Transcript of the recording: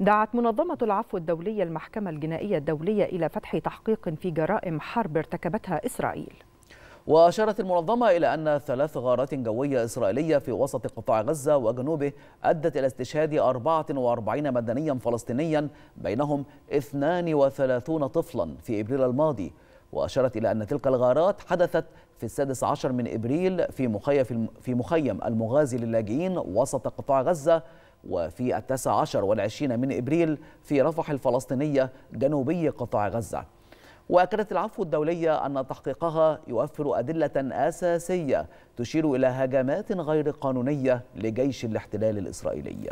دعت منظمة العفو الدولية المحكمة الجنائية الدولية إلى فتح تحقيق في جرائم حرب ارتكبتها إسرائيل. وأشارت المنظمة إلى أن ثلاث غارات جوية إسرائيلية في وسط قطاع غزة وجنوبه أدت إلى استشهاد 44 مدنيا فلسطينيا بينهم 32 طفلا في إبريل الماضي. وأشارت إلى أن تلك الغارات حدثت في السادس عشر من إبريل في مخيم, في مخيم المغازي للاجئين وسط قطاع غزة وفي التاسع عشر والعشرين من إبريل في رفح الفلسطينية جنوبي قطاع غزة. وأكدت العفو الدولية أن تحقيقها يوفر أدلة أساسية تشير إلى هجمات غير قانونية لجيش الاحتلال الإسرائيلي.